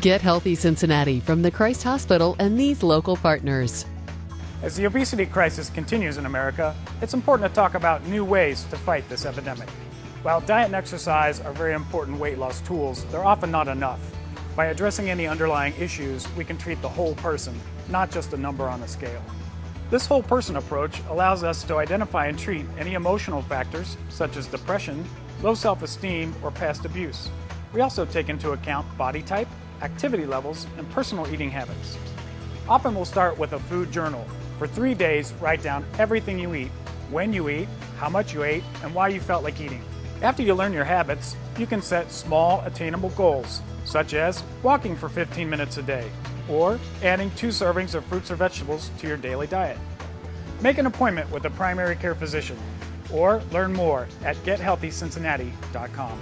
Get Healthy Cincinnati from the Christ Hospital and these local partners. As the obesity crisis continues in America, it's important to talk about new ways to fight this epidemic. While diet and exercise are very important weight loss tools, they're often not enough. By addressing any underlying issues, we can treat the whole person, not just a number on a scale. This whole person approach allows us to identify and treat any emotional factors, such as depression, low self esteem, or past abuse. We also take into account body type, activity levels, and personal eating habits. Often we'll start with a food journal. For three days, write down everything you eat, when you eat, how much you ate, and why you felt like eating. After you learn your habits, you can set small, attainable goals, such as walking for 15 minutes a day, or adding two servings of fruits or vegetables to your daily diet. Make an appointment with a primary care physician, or learn more at gethealthycincinnati.com.